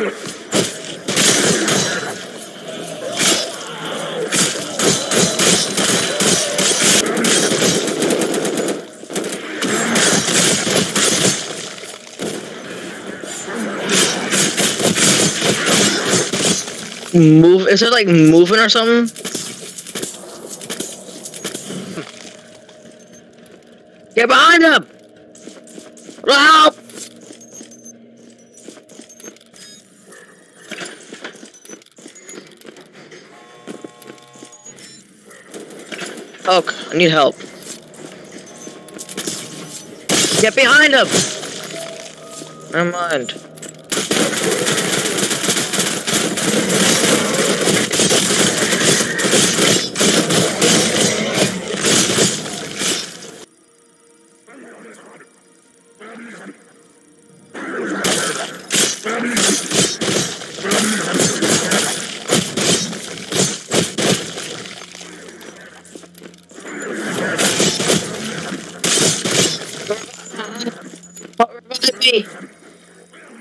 Move? Is it like moving or something? Get behind him! Help! Oak, I need help. Get behind him! Never mind. Me!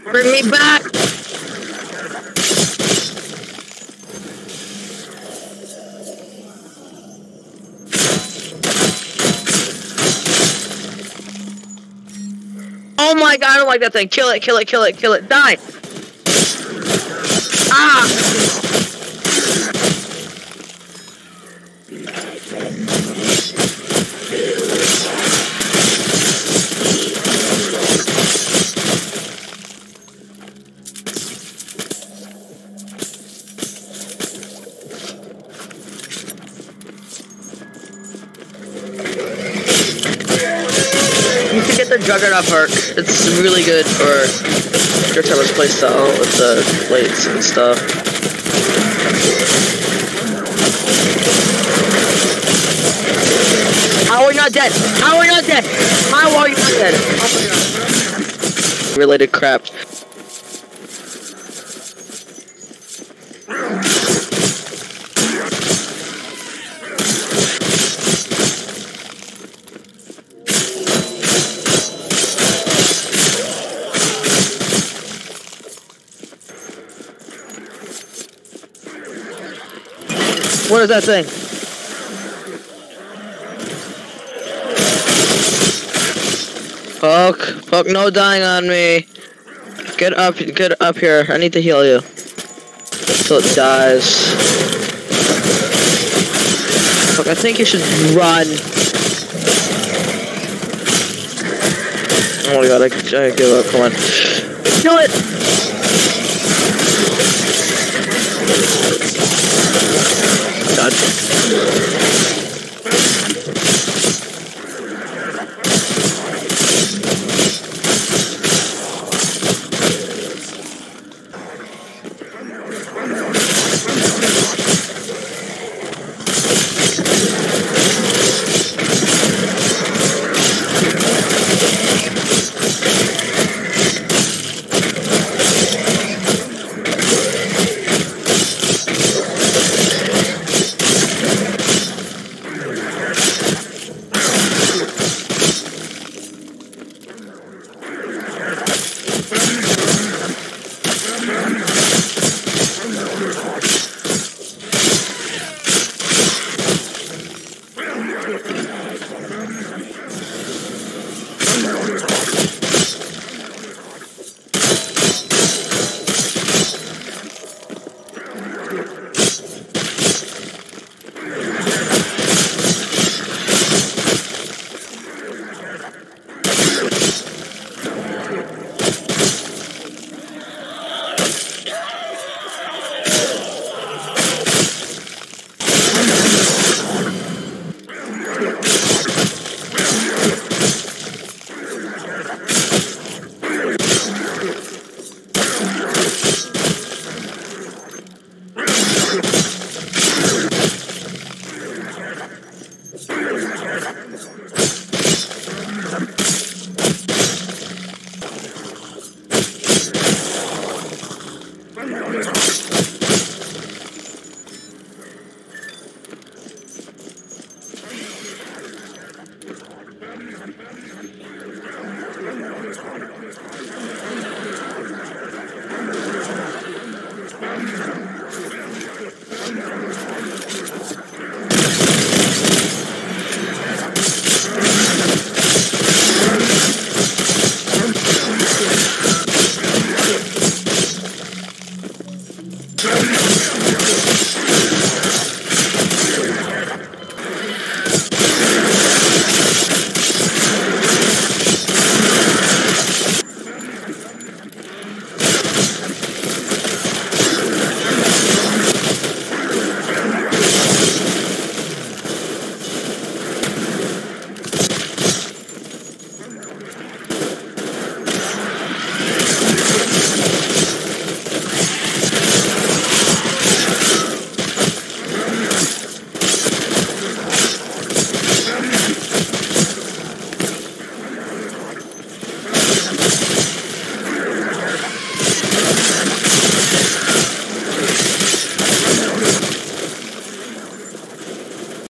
Bring me back! Oh my god, I don't like that thing. Kill it, kill it, kill it, kill it. Die! You should get the Juggernaut perk. It's really good for your type of playstyle with the plates and stuff. How are you not dead? How are you not dead? How are you not dead? Related crap. What is that thing? Fuck. Fuck, no dying on me. Get up, get up here. I need to heal you. Until it dies. Fuck, I think you should run. Oh my god, I, I give up, come on. Kill it!